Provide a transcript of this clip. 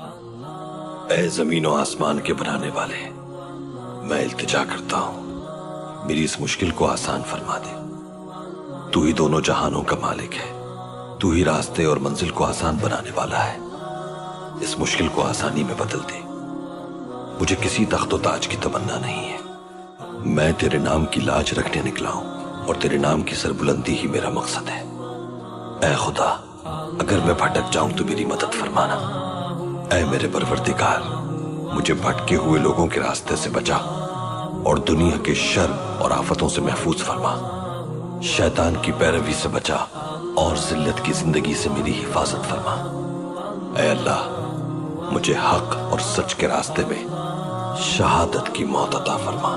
ए ज़मीन और आसमान के बनाने वाले, मैं इल्तिजा करता हूँ। मेरी इस मुश्किल को आसान फरमा दे। तू ही दोनों जहानों का मालिक है। तू ही रास्ते और मंजिल को आसान बनाने वाला है। इस मुश्किल को आसानी में बदल दे। मुझे किसी तख्त ताज की तमन्ना नहीं है। मैं तेरे नाम की लाज रखने निकला हूँ और तेरे नाम की सरबुलंदी ही मेरा मकसद है। ए खुदा, अगर मैं भटक जाऊँ तो मेरी मदद फरमाना। ऐ मेरे परवरदिगार, मुझे भटके हुए लोगों के रास्ते से बचा और दुनिया के शर और आफतों से महफूज फरमा। शैतान की पैरवी से बचा और जिल्लत की ज़िंदगी से मेरी हिफाजत फरमा। ऐ अल्लाह, मुझे हक और सच के रास्ते में शहादत की मौत अता फरमा।